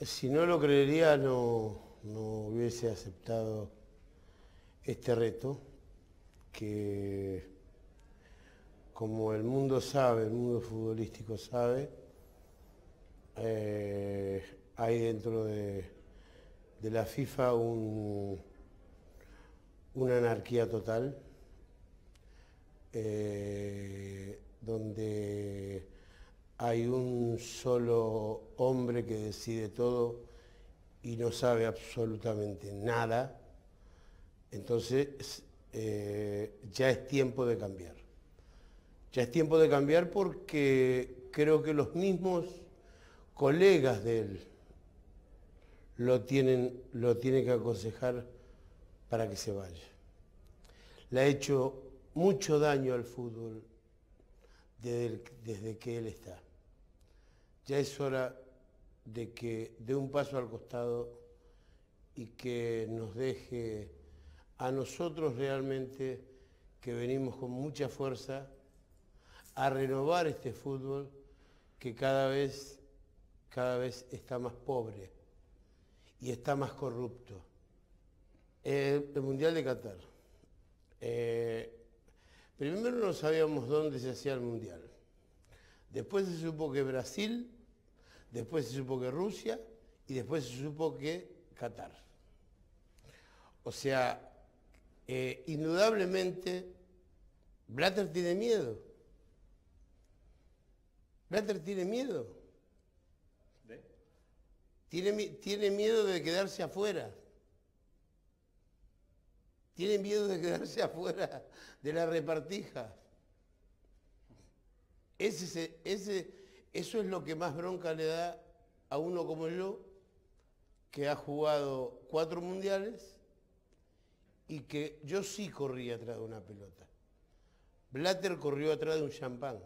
Si no lo creería, no, no hubiese aceptado este reto, que como el mundo sabe, el mundo futbolístico sabe, eh, hay dentro de, la FIFA una anarquía total, eh, donde hay un solo hombre que decide todo y no sabe absolutamente nada, entonces eh, ya es tiempo de cambiar. Ya es tiempo de cambiar porque creo que los mismos colegas de él lo tienen, lo tienen que aconsejar para que se vaya. Le ha hecho mucho daño al fútbol desde, que él está. Ya es hora de que dé un paso al costado y que nos deje a nosotros realmente que venimos con mucha fuerza a renovar este fútbol que cada vez, cada vez está más pobre y está más corrupto. el Mundial de Qatar. Eh, primero no sabíamos dónde se hacía el Mundial. Después se supo que Brasil, después se supo que Rusia y después se supo que Qatar. O sea, eh, indudablemente, Blatter tiene miedo. Blatter tiene miedo. Tiene, tiene miedo de quedarse afuera. Tiene miedo de quedarse afuera de la repartija. Ese, ese, eso es lo que más bronca le da a uno como yo, que ha jugado cuatro mundiales y que yo sí corrí atrás de una pelota. Blatter corrió atrás de un champán.